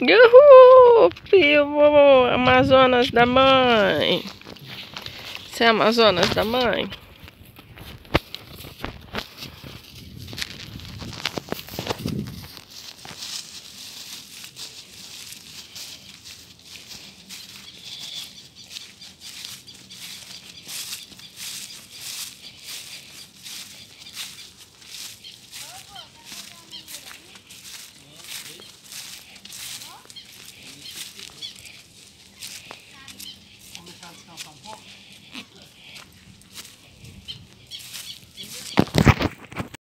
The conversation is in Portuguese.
Uhul! Vivo! Amazonas da mãe! Você é Amazonas da mãe? Yeah.